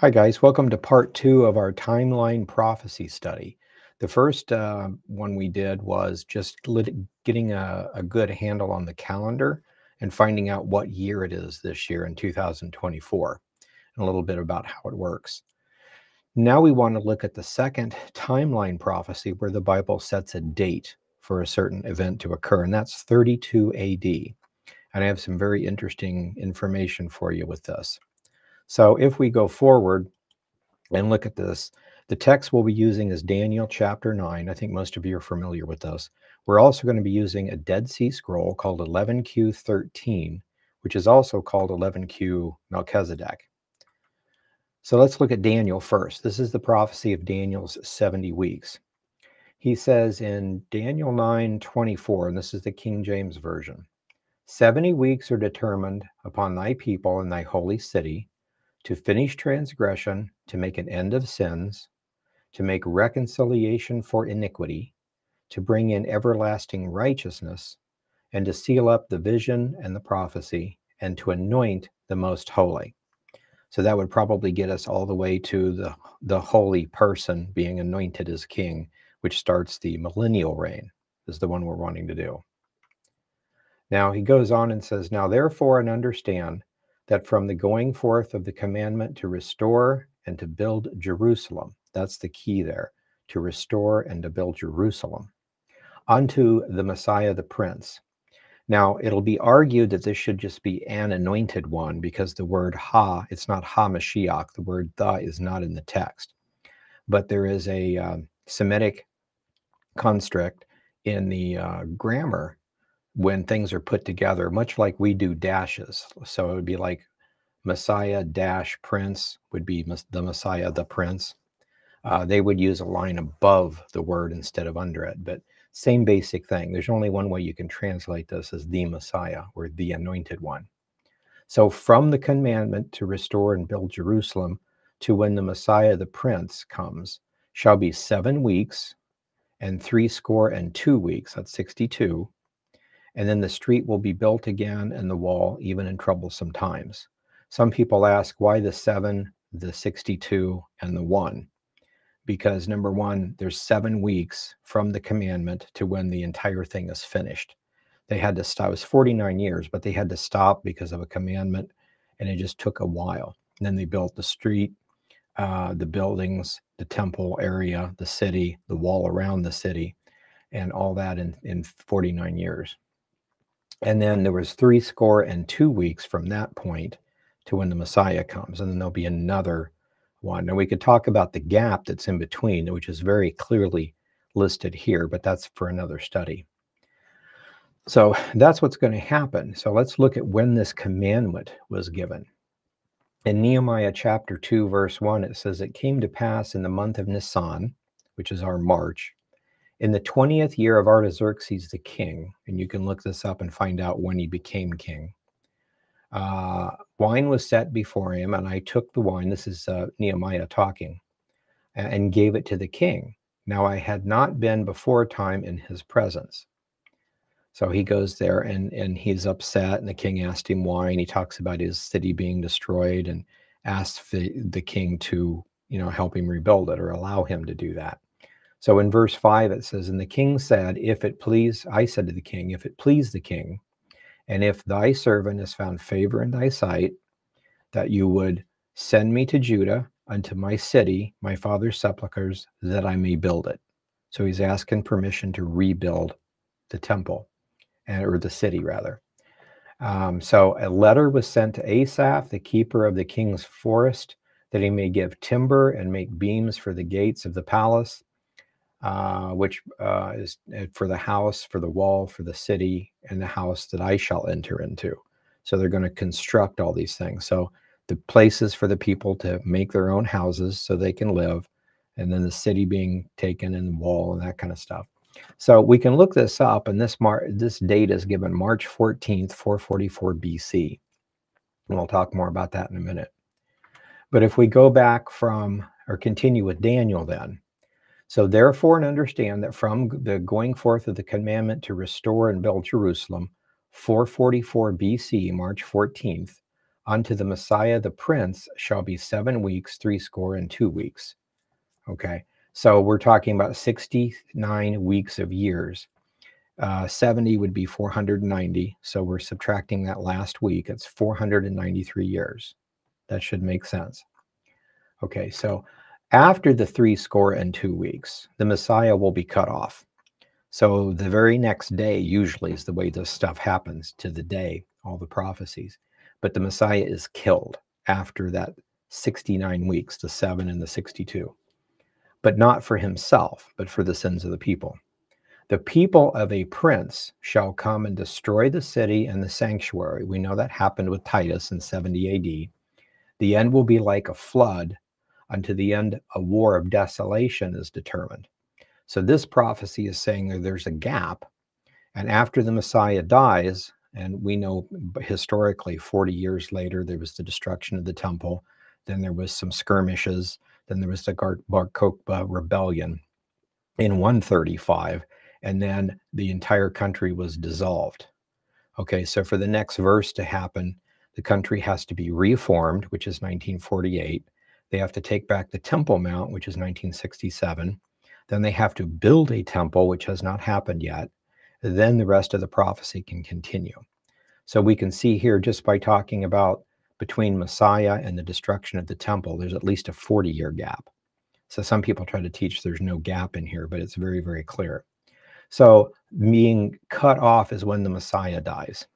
Hi, guys. Welcome to part two of our timeline prophecy study. The first uh, one we did was just getting a, a, good handle on the calendar and finding out what year it is this year in 2024, and a little bit about how it works. Now we want to look at the second timeline prophecy where the Bible sets a date for a certain event to occur, and that's 32 AD. And I have some very interesting information for you with this. So if we go forward and look at this, the text we'll be using is Daniel chapter 9. I think most of you are familiar with this. We're also going to be using a Dead Sea Scroll called 11Q13, which is also called 11Q Melchizedek. So let's look at Daniel first. This is the prophecy of Daniel's 70 weeks. He says in Daniel 9 24, and this is the King James Version 70 weeks are determined upon thy people in thy holy city to finish transgression, to make an end of sins, to make reconciliation for iniquity, to bring in everlasting righteousness, and to seal up the vision and the prophecy, and to anoint the most holy. So that would probably get us all the way to the, the holy person being anointed as king, which starts the millennial reign, is the one we're wanting to do. Now he goes on and says, Now therefore, and understand that from the going forth of the commandment to restore and to build Jerusalem, that's the key there, to restore and to build Jerusalem, unto the Messiah the Prince. Now, it'll be argued that this should just be an anointed one because the word ha, it's not ha Mashiach, the word the is not in the text. But there is a um, Semitic construct in the uh, grammar when things are put together, much like we do dashes. So it would be like Messiah dash Prince would be the Messiah, the Prince. Uh, they would use a line above the word instead of under it, but same basic thing. There's only one way you can translate this as the Messiah or the anointed one. So from the commandment to restore and build Jerusalem to when the Messiah, the Prince, comes, shall be seven weeks and three score and two weeks. That's 62 and then the street will be built again and the wall even in troublesome times. Some people ask why the seven, the 62, and the one? Because number one, there's seven weeks from the commandment to when the entire thing is finished. They had to stop, it was 49 years, but they had to stop because of a commandment, and it just took a while. And then they built the street, uh, the buildings, the temple area, the city, the wall around the city, and all that in, in 49 years. And then there was three score and two weeks from that point to when the Messiah comes. And then there'll be another one. And we could talk about the gap that's in between, which is very clearly listed here, but that's for another study. So that's what's going to happen. So let's look at when this commandment was given. In Nehemiah chapter 2, verse 1, it says, It came to pass in the month of Nisan, which is our March, in the 20th year of Artaxerxes the king, and you can look this up and find out when he became king, uh, wine was set before him, and I took the wine. This is uh, Nehemiah talking, and gave it to the king. Now I had not been before time in his presence. So he goes there and, and he's upset, and the king asked him why, and he talks about his city being destroyed and asked the, the king to, you know, help him rebuild it or allow him to do that. So in verse 5, it says, And the king said, If it please, I said to the king, If it please the king, and if thy servant has found favor in thy sight, that you would send me to Judah unto my city, my father's sepulchres, that I may build it. So he's asking permission to rebuild the temple, or the city rather. Um, so a letter was sent to Asaph, the keeper of the king's forest, that he may give timber and make beams for the gates of the palace uh, which uh, is uh, for the house, for the wall, for the city, and the house that I shall enter into. So they're going to construct all these things. So the places for the people to make their own houses so they can live, and then the city being taken and the wall and that kind of stuff. So we can look this up, and this mar this date is given March 14th, 444 BC. And we'll talk more about that in a minute. But if we go back from or continue with Daniel then, so therefore, and understand that from the going forth of the commandment to restore and build Jerusalem, 444 BC, March 14th, unto the Messiah the Prince shall be seven weeks, three score, and two weeks. Okay, so we're talking about 69 weeks of years. Uh, 70 would be 490. So we're subtracting that last week. It's 493 years. That should make sense. Okay, so after the three score and two weeks, the Messiah will be cut off. So the very next day, usually, is the way this stuff happens to the day, all the prophecies. But the Messiah is killed after that 69 weeks, the seven and the 62. But not for himself, but for the sins of the people. The people of a prince shall come and destroy the city and the sanctuary. We know that happened with Titus in 70 AD. The end will be like a flood, unto the end a war of desolation is determined. So this prophecy is saying that there's a gap, and after the Messiah dies, and we know historically 40 years later there was the destruction of the temple, then there was some skirmishes, then there was the Bar Kokhba rebellion in 135 and then the entire country was dissolved. Okay, so for the next verse to happen, the country has to be reformed, which is 1948. They have to take back the Temple Mount, which is 1967. Then they have to build a temple, which has not happened yet. Then the rest of the prophecy can continue. So we can see here, just by talking about between Messiah and the destruction of the temple, there's at least a 40 year gap. So some people try to teach there's no gap in here, but it's very, very clear. So being cut off is when the Messiah dies.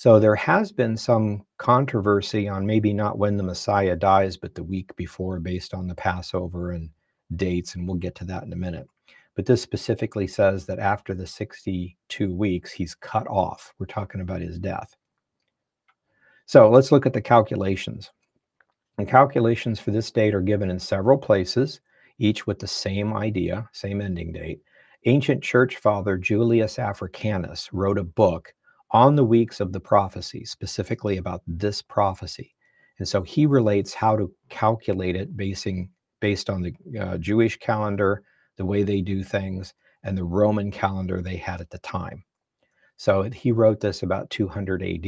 So there has been some controversy on maybe not when the Messiah dies, but the week before, based on the Passover and dates, and we'll get to that in a minute. But this specifically says that after the 62 weeks, he's cut off. We're talking about his death. So let's look at the calculations. And calculations for this date are given in several places, each with the same idea, same ending date. Ancient church father Julius Africanus wrote a book on the weeks of the prophecy, specifically about this prophecy. And so he relates how to calculate it basing, based on the uh, Jewish calendar, the way they do things, and the Roman calendar they had at the time. So he wrote this about 200 AD.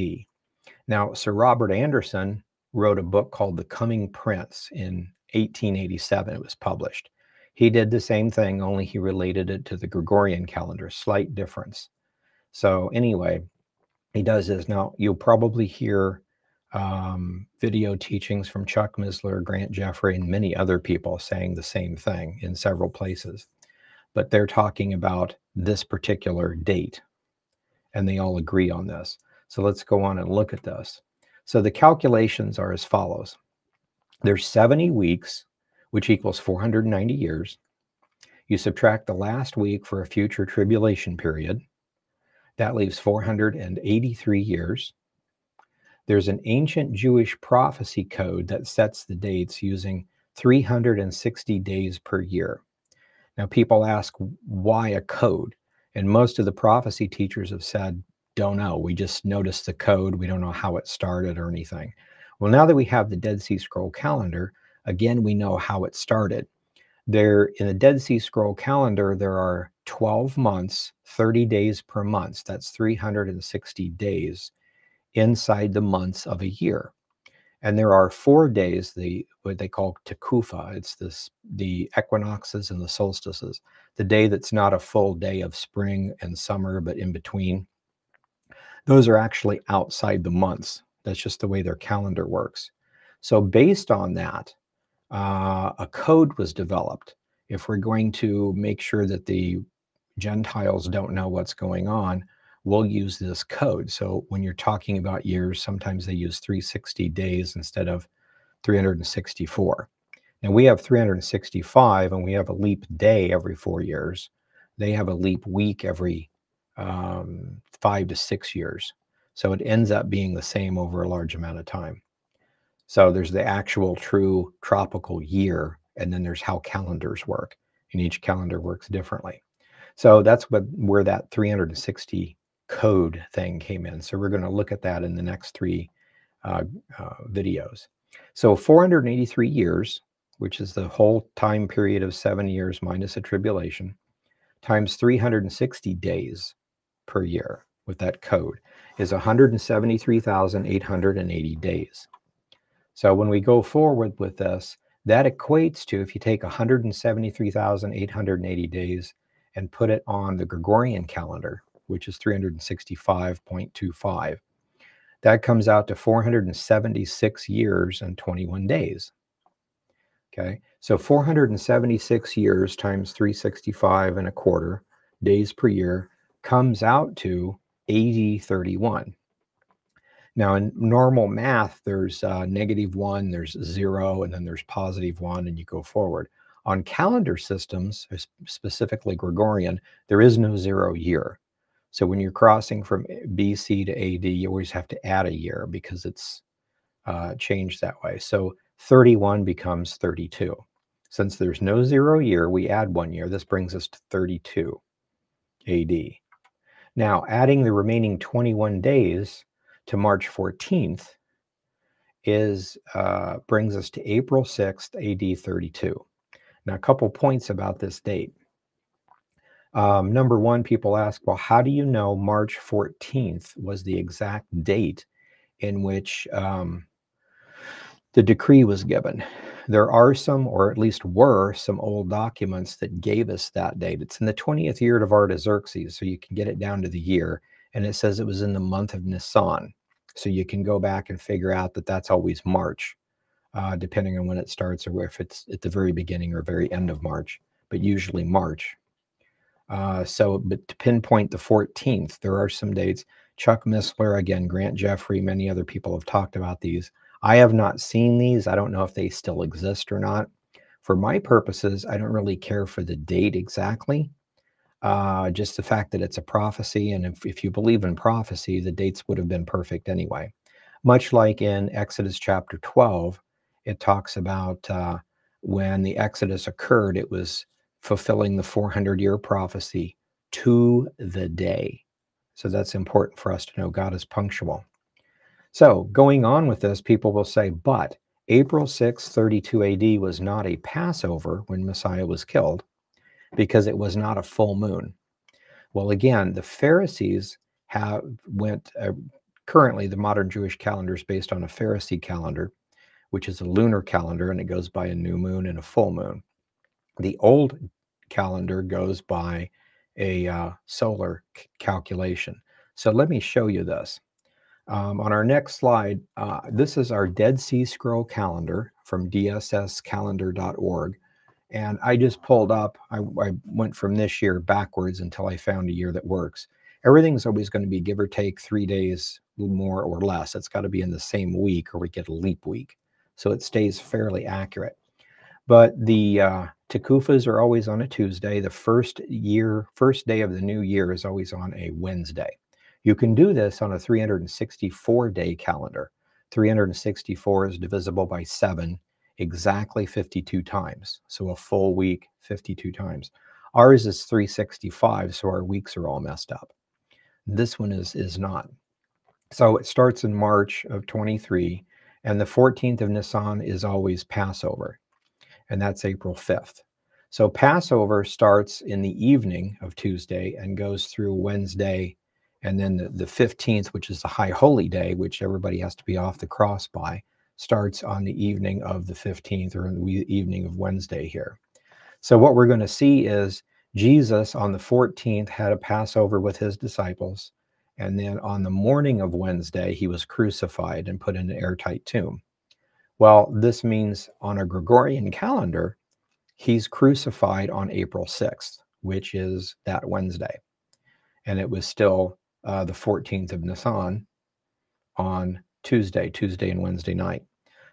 Now, Sir Robert Anderson wrote a book called The Coming Prince in 1887. It was published. He did the same thing, only he related it to the Gregorian calendar, slight difference. So anyway, he does this. Now, you'll probably hear um, video teachings from Chuck Missler, Grant Jeffrey, and many other people saying the same thing in several places. But they're talking about this particular date, and they all agree on this. So let's go on and look at this. So the calculations are as follows. There's 70 weeks which equals 490 years. You subtract the last week for a future tribulation period. That leaves 483 years. There's an ancient Jewish prophecy code that sets the dates using 360 days per year. Now, people ask why a code? And most of the prophecy teachers have said, don't know. We just noticed the code. We don't know how it started or anything. Well, now that we have the Dead Sea Scroll calendar, Again, we know how it started. There in the Dead Sea Scroll calendar, there are 12 months, 30 days per month. That's 360 days inside the months of a year. And there are four days, the what they call Tekufa. It's this the equinoxes and the solstices, the day that's not a full day of spring and summer, but in between. Those are actually outside the months. That's just the way their calendar works. So based on that, uh, a code was developed. If we're going to make sure that the Gentiles don't know what's going on, we'll use this code. So when you're talking about years, sometimes they use 360 days instead of 364. Now we have 365 and we have a leap day every four years. They have a leap week every um, five to six years. So it ends up being the same over a large amount of time. So there's the actual true tropical year, and then there's how calendars work, and each calendar works differently. So that's what where that 360 code thing came in. So we're going to look at that in the next three uh, uh, videos. So 483 years, which is the whole time period of seven years minus a tribulation, times 360 days per year with that code is 173,880 days. So when we go forward with this, that equates to if you take 173,880 days and put it on the Gregorian calendar, which is 365.25, that comes out to 476 years and 21 days. Okay, so 476 years times 365 and a quarter days per year comes out to AD 31. Now, in normal math, there's uh, negative one, there's zero, and then there's positive one, and you go forward. On calendar systems, specifically Gregorian, there is no zero year. So when you're crossing from BC to AD, you always have to add a year because it's uh, changed that way. So 31 becomes 32. Since there's no zero year, we add one year. This brings us to 32 AD. Now, adding the remaining 21 days to March 14th is uh, brings us to April 6th, AD 32. Now, a couple points about this date. Um, number one, people ask, well, how do you know March 14th was the exact date in which um, the decree was given? There are some, or at least were, some old documents that gave us that date. It's in the 20th year of Artaxerxes, so you can get it down to the year, and it says it was in the month of Nisan. So you can go back and figure out that that's always March, uh, depending on when it starts or if it's at the very beginning or very end of March, but usually March. Uh, so, but to pinpoint the 14th, there are some dates. Chuck Missler, again, Grant Jeffrey, many other people have talked about these. I have not seen these. I don't know if they still exist or not. For my purposes, I don't really care for the date exactly. Uh, just the fact that it's a prophecy. And if, if you believe in prophecy, the dates would have been perfect anyway. Much like in Exodus chapter 12, it talks about uh, when the Exodus occurred, it was fulfilling the 400 year prophecy to the day. So that's important for us to know God is punctual. So going on with this, people will say, but April 6, 32 AD was not a Passover when Messiah was killed because it was not a full moon. Well, again, the Pharisees have went uh, currently the modern Jewish calendar is based on a Pharisee calendar, which is a lunar calendar and it goes by a new moon and a full moon. The old calendar goes by a uh, solar calculation. So let me show you this. Um, on our next slide, uh, this is our Dead Sea Scroll calendar from dsscalendar.org. And I just pulled up, I, I went from this year backwards until I found a year that works. Everything's always going to be give or take three days more or less. It's got to be in the same week or we get a leap week. So it stays fairly accurate. But the uh, Tekufas are always on a Tuesday. The first year, first day of the new year is always on a Wednesday. You can do this on a 364 day calendar. 364 is divisible by seven, exactly 52 times. So a full week, 52 times. Ours is 365, so our weeks are all messed up. This one is, is not. So it starts in March of 23, and the 14th of Nisan is always Passover and that's April 5th. So Passover starts in the evening of Tuesday and goes through Wednesday, and then the, the 15th, which is the High Holy Day, which everybody has to be off the cross by, starts on the evening of the 15th or in the evening of Wednesday here. So what we're going to see is Jesus on the 14th had a Passover with his disciples. And then on the morning of Wednesday, he was crucified and put in an airtight tomb. Well, this means on a Gregorian calendar, he's crucified on April 6th, which is that Wednesday. And it was still uh, the 14th of Nisan on Tuesday, Tuesday and Wednesday night.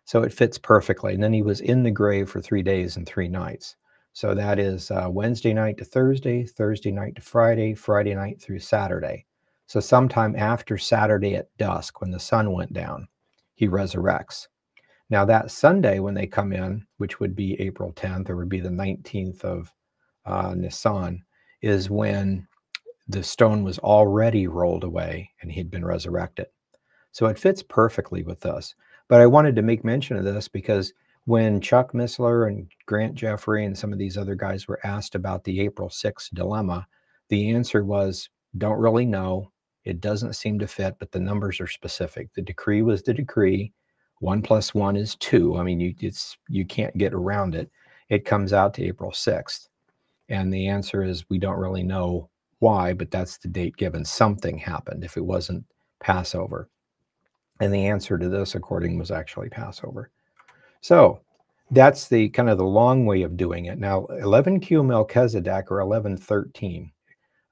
So it fits perfectly. And then he was in the grave for three days and three nights. So that is uh, Wednesday night to Thursday, Thursday night to Friday, Friday night through Saturday. So sometime after Saturday at dusk, when the sun went down, he resurrects. Now, that Sunday when they come in, which would be April 10th or would be the 19th of uh, Nisan, is when the stone was already rolled away and he'd been resurrected. So it fits perfectly with us. But I wanted to make mention of this because when Chuck Missler and Grant Jeffrey and some of these other guys were asked about the April 6th dilemma, the answer was don't really know. It doesn't seem to fit, but the numbers are specific. The decree was the decree One plus one is two. I mean, you it's you can't get around it. It comes out to April 6th. And the answer is we don't really know why, but that's the date given. Something happened if it wasn't Passover. And the answer to this, according, was actually Passover. So that's the kind of the long way of doing it. Now, 11Q Melchizedek or 1113.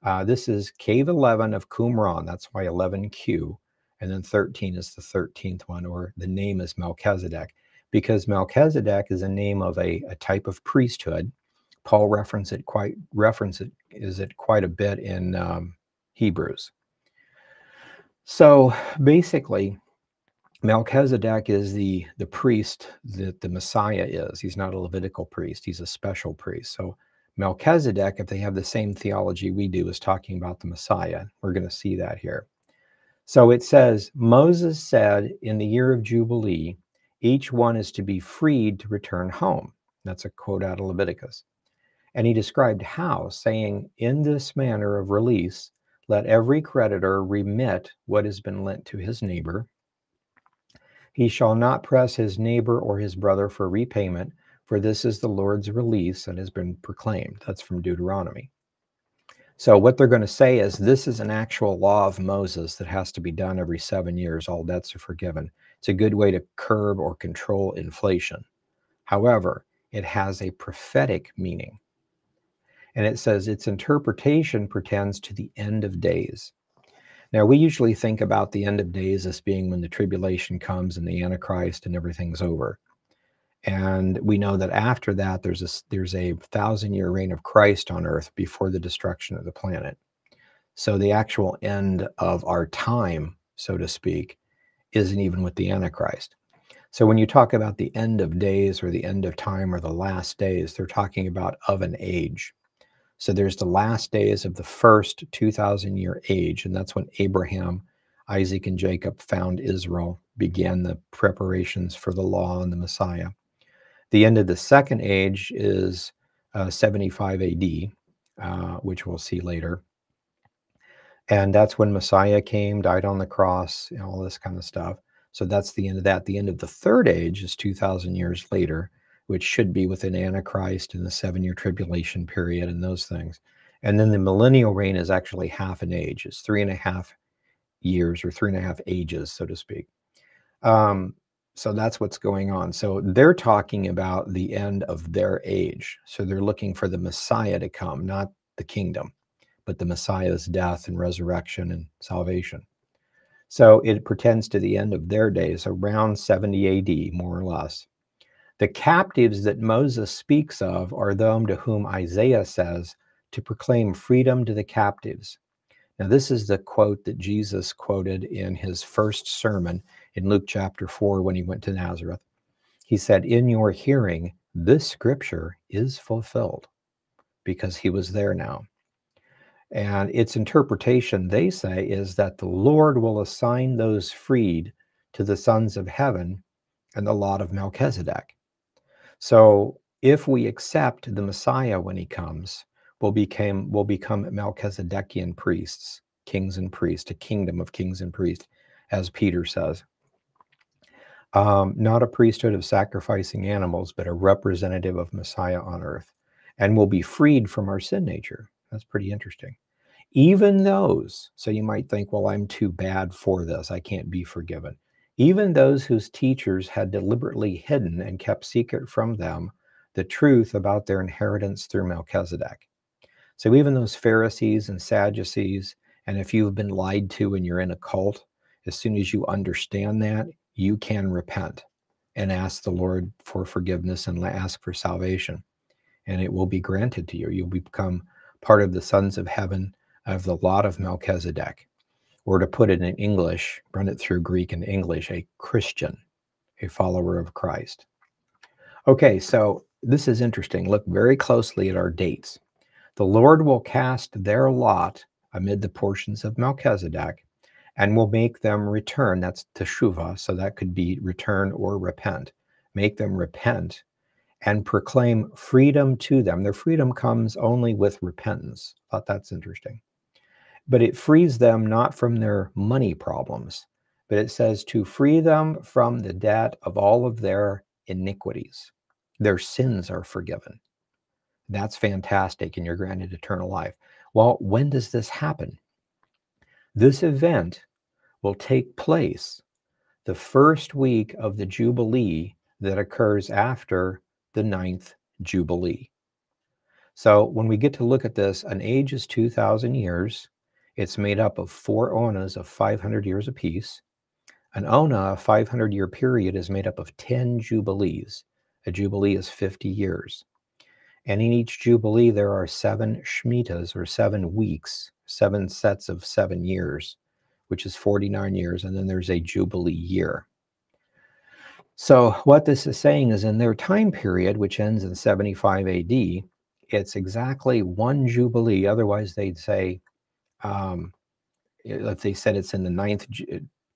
Uh, this is cave 11 of Qumran. That's why 11Q. And then 13 is the 13th one, or the name is Melchizedek, because Melchizedek is a name of a, a type of priesthood. Paul references it quite references is it quite a bit in um, Hebrews. So basically, Melchizedek is the the priest that the Messiah is. He's not a Levitical priest; he's a special priest. So Melchizedek, if they have the same theology we do, is talking about the Messiah. We're going to see that here. So it says, Moses said, in the year of Jubilee, each one is to be freed to return home. That's a quote out of Leviticus. And he described how, saying, In this manner of release, let every creditor remit what has been lent to his neighbor. He shall not press his neighbor or his brother for repayment, for this is the Lord's release and has been proclaimed. That's from Deuteronomy. So, what they're going to say is this is an actual law of Moses that has to be done every seven years. All debts are forgiven. It's a good way to curb or control inflation. However, it has a prophetic meaning. And it says its interpretation pretends to the end of days. Now, we usually think about the end of days as being when the tribulation comes and the Antichrist and everything's over. And we know that after that, there's a, there's a thousand year reign of Christ on earth before the destruction of the planet. So the actual end of our time, so to speak, isn't even with the Antichrist. So when you talk about the end of days or the end of time or the last days, they're talking about of an age. So there's the last days of the first 2,000 year age, and that's when Abraham, Isaac, and Jacob found Israel, began the preparations for the law and the Messiah. The end of the second age is uh, 75 AD, uh, which we'll see later. And that's when Messiah came, died on the cross, and all this kind of stuff. So that's the end of that. The end of the third age is 2,000 years later, which should be within Antichrist and the seven year tribulation period and those things. And then the millennial reign is actually half an age, it's three and a half years or three and a half ages, so to speak. Um, so that's what's going on. So they're talking about the end of their age. So they're looking for the Messiah to come, not the kingdom, but the Messiah's death and resurrection and salvation. So it pretends to the end of their days, around 70 AD, more or less. The captives that Moses speaks of are them to whom Isaiah says to proclaim freedom to the captives. Now, this is the quote that Jesus quoted in his first sermon in Luke chapter 4 when he went to Nazareth. He said, In your hearing, this scripture is fulfilled because he was there now. And its interpretation, they say, is that the Lord will assign those freed to the sons of heaven and the lot of Melchizedek. So if we accept the Messiah when he comes, we'll become, we'll become Melchizedekian priests, kings and priests, a kingdom of kings and priests, as Peter says. Um, not a priesthood of sacrificing animals, but a representative of Messiah on earth. And we'll be freed from our sin nature. That's pretty interesting. Even those, so you might think, well, I'm too bad for this. I can't be forgiven even those whose teachers had deliberately hidden and kept secret from them the truth about their inheritance through Melchizedek. So even those Pharisees and Sadducees, and if you've been lied to and you're in a cult, as soon as you understand that, you can repent and ask the Lord for forgiveness and ask for salvation. And it will be granted to you. You'll become part of the sons of heaven of the lot of Melchizedek or to put it in English, run it through Greek and English, a Christian, a follower of Christ. Okay, so this is interesting. Look very closely at our dates. The Lord will cast their lot amid the portions of Melchizedek and will make them return. That's teshuvah, so that could be return or repent. Make them repent and proclaim freedom to them. Their freedom comes only with repentance. Thought that's interesting but it frees them not from their money problems. but it says to free them from the debt of all of their iniquities. Their sins are forgiven. That's fantastic, and you're granted eternal life. Well, when does this happen? This event will take place the first week of the Jubilee that occurs after the ninth Jubilee. So when we get to look at this, an age is 2,000 years. It's made up of four onas of 500 years apiece. An ona, a 500 year period, is made up of 10 jubilees. A jubilee is 50 years. And in each jubilee, there are seven shmitas or seven weeks, seven sets of seven years, which is 49 years. And then there's a jubilee year. So, what this is saying is in their time period, which ends in 75 AD, it's exactly one jubilee. Otherwise, they'd say, um, if they said it's in the ninth,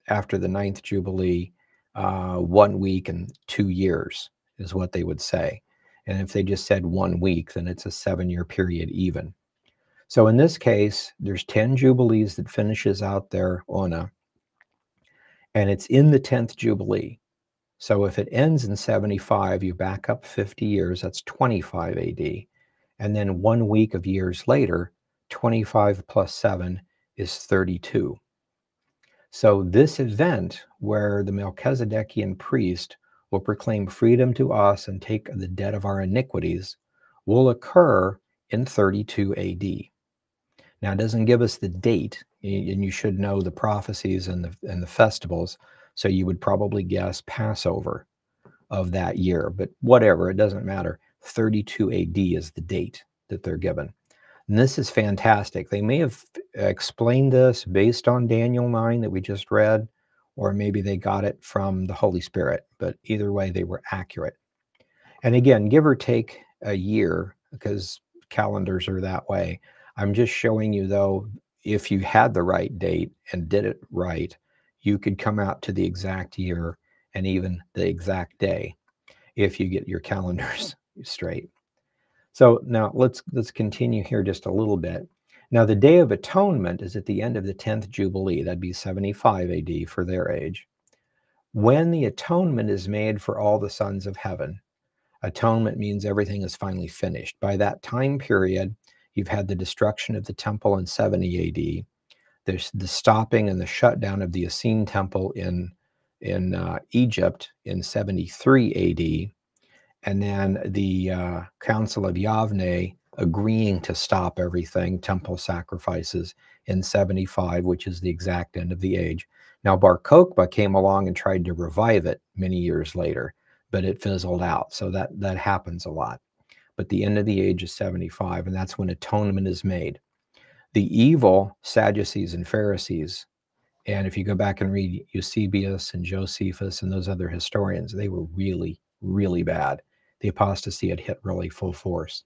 after the ninth jubilee, uh, one week and two years is what they would say. And if they just said one week, then it's a seven year period even. So in this case, there's 10 jubilees that finishes out their ona, and it's in the 10th jubilee. So if it ends in 75, you back up 50 years, that's 25 AD. And then one week of years later, 25 plus 7 is 32. So this event where the Melchizedekian priest will proclaim freedom to us and take the debt of our iniquities will occur in 32 AD. Now, it doesn't give us the date, and you should know the prophecies and the, and the festivals. So you would probably guess Passover of that year, but whatever, it doesn't matter. 32 AD is the date that they're given. And this is fantastic. They may have explained this based on Daniel 9 that we just read, or maybe they got it from the Holy Spirit, but either way, they were accurate. And again, give or take a year, because calendars are that way. I'm just showing you, though, if you had the right date and did it right, you could come out to the exact year and even the exact day if you get your calendars straight. So now let's let's continue here just a little bit. Now the Day of Atonement is at the end of the 10th Jubilee. That'd be 75 AD for their age. When the atonement is made for all the sons of heaven, atonement means everything is finally finished. By that time period, you've had the destruction of the temple in 70 AD. There's the stopping and the shutdown of the Essene temple in in uh, Egypt in 73 AD and then the uh, Council of Yavne agreeing to stop everything, temple sacrifices in 75, which is the exact end of the age. Now, Bar Kokhba came along and tried to revive it many years later, but it fizzled out. So that, that happens a lot. But the end of the age is 75, and that's when atonement is made. The evil Sadducees and Pharisees, and if you go back and read Eusebius and Josephus and those other historians, they were really, really bad the apostasy had hit really full force.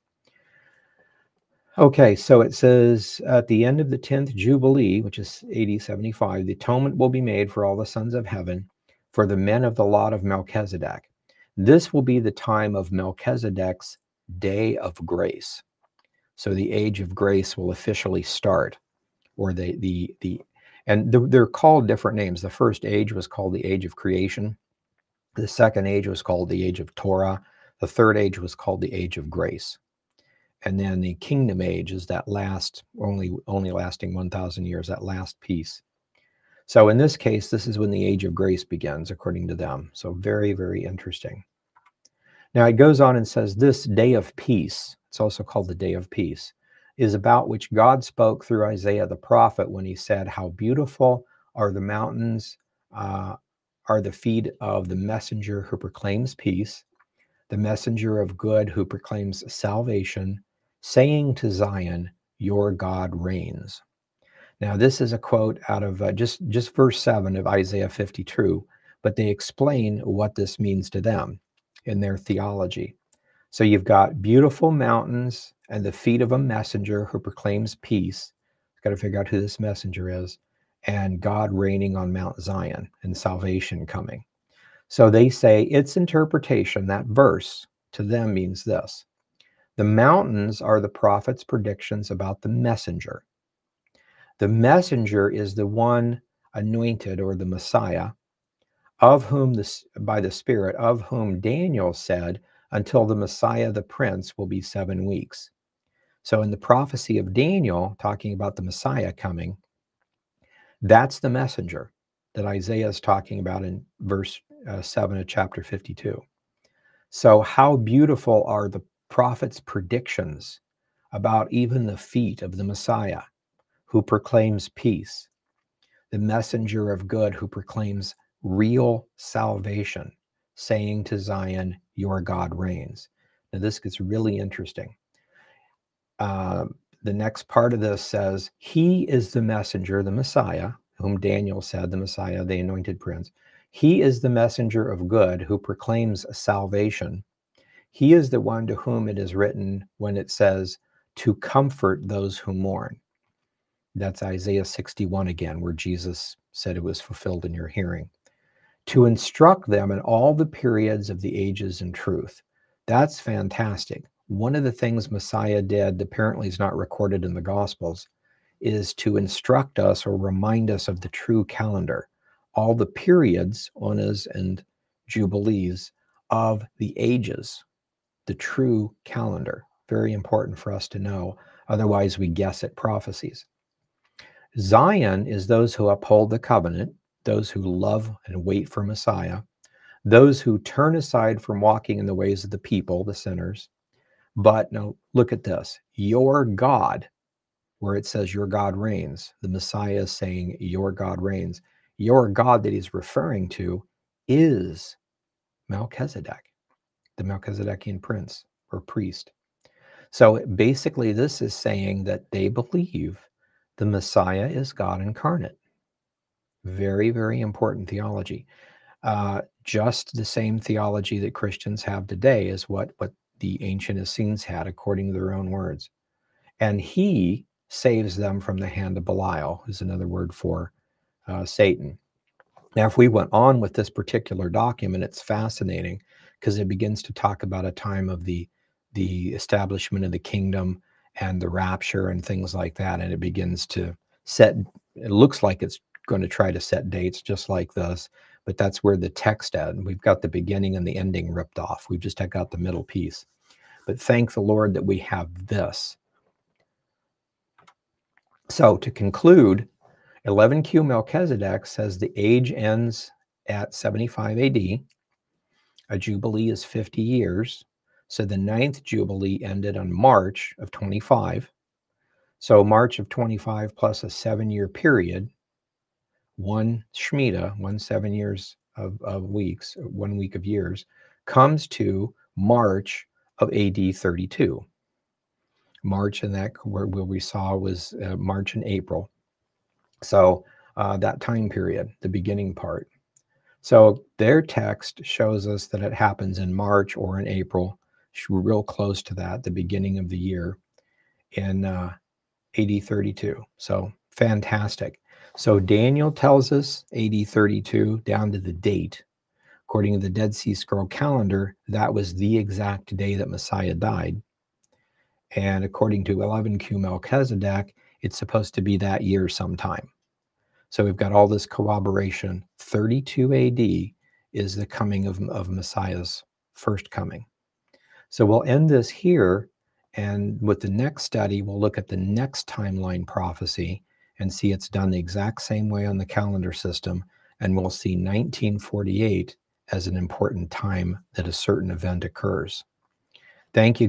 Okay, so it says at the end of the 10th Jubilee, which is AD 75, the atonement will be made for all the sons of heaven, for the men of the lot of Melchizedek. This will be the time of Melchizedek's day of grace. So the age of grace will officially start, or the the the and they're called different names. The first age was called the age of creation. The second age was called the age of Torah. The third age was called the age of grace. And then the kingdom age is that last, only, only lasting 1,000 years, that last piece. So in this case, this is when the age of grace begins, according to them. So very, very interesting. Now it goes on and says, This day of peace, it's also called the day of peace, is about which God spoke through Isaiah the prophet when he said, How beautiful are the mountains, uh, are the feet of the messenger who proclaims peace, the messenger of good who proclaims salvation, saying to Zion, Your God reigns. Now, this is a quote out of uh, just, just verse 7 of Isaiah 52, but they explain what this means to them in their theology. So you've got beautiful mountains and the feet of a messenger who proclaims peace. Got to figure out who this messenger is, and God reigning on Mount Zion and salvation coming. So they say its interpretation, that verse, to them means this The mountains are the prophet's predictions about the messenger. The messenger is the one anointed or the Messiah, of whom the, by the Spirit, of whom Daniel said, until the Messiah, the Prince, will be seven weeks. So in the prophecy of Daniel, talking about the Messiah coming, that's the messenger that Isaiah is talking about in verse uh, 7 of chapter 52. So, how beautiful are the prophet's predictions about even the feet of the Messiah who proclaims peace, the messenger of good who proclaims real salvation, saying to Zion, Your God reigns. Now, this gets really interesting. Uh, the next part of this says, He is the messenger, the Messiah, whom Daniel said, the Messiah, the anointed prince. He is the messenger of good who proclaims salvation. He is the one to whom it is written when it says, to comfort those who mourn. That's Isaiah 61 again, where Jesus said it was fulfilled in your hearing. To instruct them in all the periods of the ages in truth. That's fantastic. One of the things Messiah did, apparently is not recorded in the Gospels, is to instruct us or remind us of the true calendar, all the periods, onas and jubilees of the ages, the true calendar. Very important for us to know. Otherwise, we guess at prophecies. Zion is those who uphold the covenant, those who love and wait for Messiah, those who turn aside from walking in the ways of the people, the sinners. But no, look at this your God, where it says your God reigns, the Messiah is saying your God reigns. Your God that he's referring to is Melchizedek, the Melchizedekian prince or priest. So basically, this is saying that they believe the Messiah is God incarnate. Very, very important theology. Uh, just the same theology that Christians have today is what, what the ancient Essenes had, according to their own words. And he saves them from the hand of Belial, is another word for uh, Satan. Now, if we went on with this particular document, it's fascinating because it begins to talk about a time of the the establishment of the kingdom and the rapture and things like that. And it begins to set, it looks like it's going to try to set dates just like this, but that's where the text at. We've got the beginning and the ending ripped off. We've just got the middle piece. But thank the Lord that we have this. So to conclude, 11Q Melchizedek says the age ends at 75 AD. A jubilee is 50 years. So the ninth Jubilee ended on March of 25. So March of 25 plus a seven year period, one Shemitah, one seven years of, of weeks, one week of years, comes to March of AD 32. March and that where, where we saw was uh, March and April. So uh, that time period, the beginning part. So their text shows us that it happens in March or in April real close to that, the beginning of the year in uh, AD 32. So fantastic. So Daniel tells us AD 32 down to the date. According to the Dead Sea Scroll calendar, that was the exact day that Messiah died. And according to 11Q Melchizedek, it's supposed to be that year sometime. So we've got all this corroboration. 32 AD is the coming of, of Messiah's first coming. So we'll end this here. And with the next study, we'll look at the next timeline prophecy and see it's done the exact same way on the calendar system. And we'll see 1948 as an important time that a certain event occurs. Thank you.